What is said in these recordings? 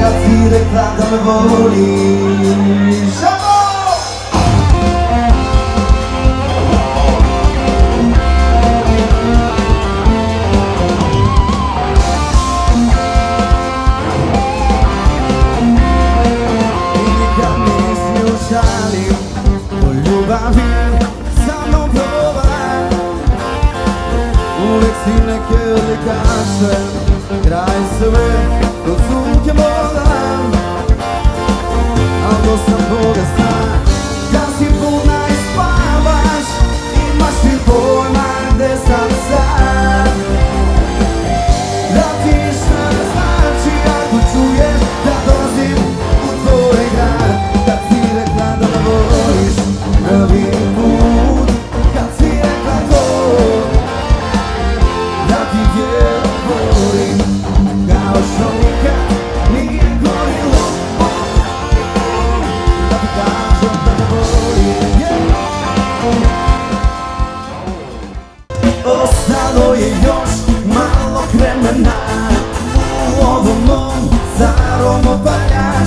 Capire tra dove Ciao! uvijek si neke odlikaše Kraj sve, do sunke moram. Al do sam vou parar.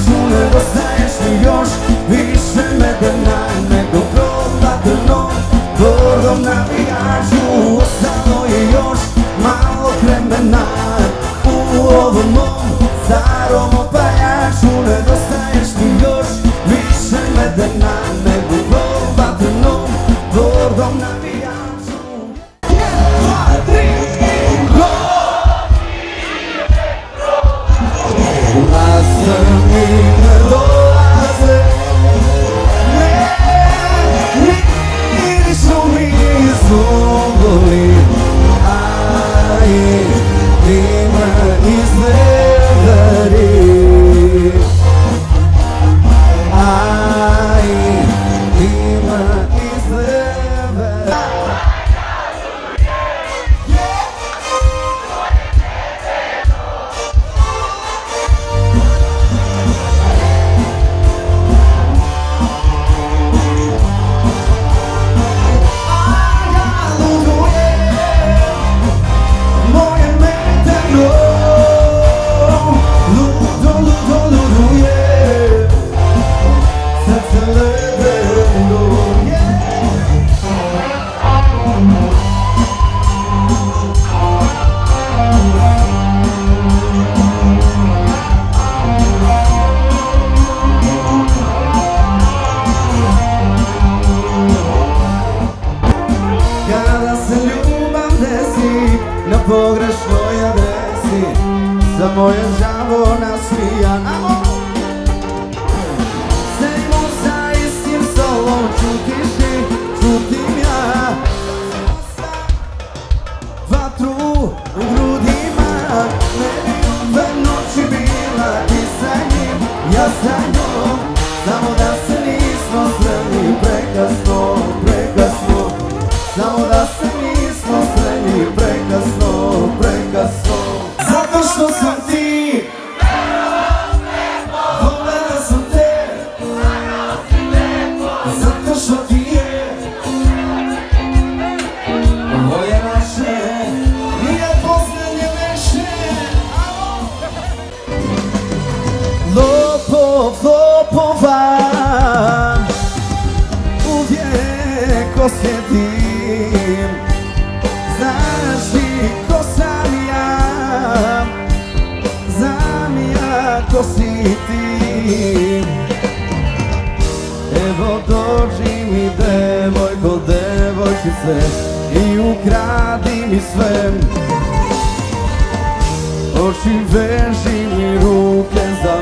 moje žavo nasmijana Sedimo sa istim solom, čutiš ti, čutim ja. Vatru u grudima, mene kaži ko sam ja? Znam ja ko si ti. Evo dođi mi devojko, devojčice I ukradi mi sve. Oči veži mi ruke za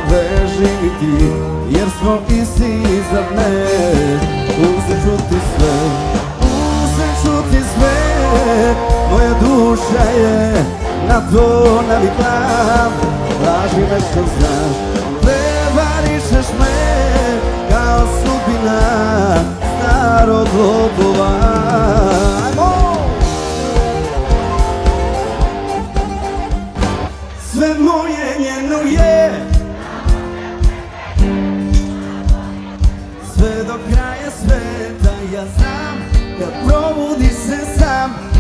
na to naviklam Laži me što znaš. Prevarišeš me kao sudbina Narod lopova. Sve moje njeno je. Sve do kraja sveta ja znam Kad probudi se sam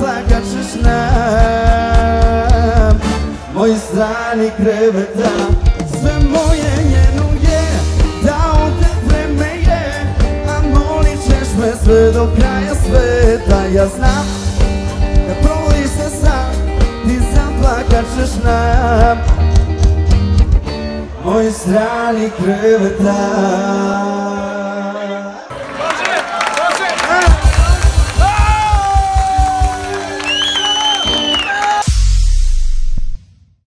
taka ćeš nam Moj strani kreveta Sve moje njenu je Dao te vreme je A molit ćeš me sve do kraja sveta. Ja znam da provoliš se sam Ti zaplakat ćeš nam. Moj strani kreveta.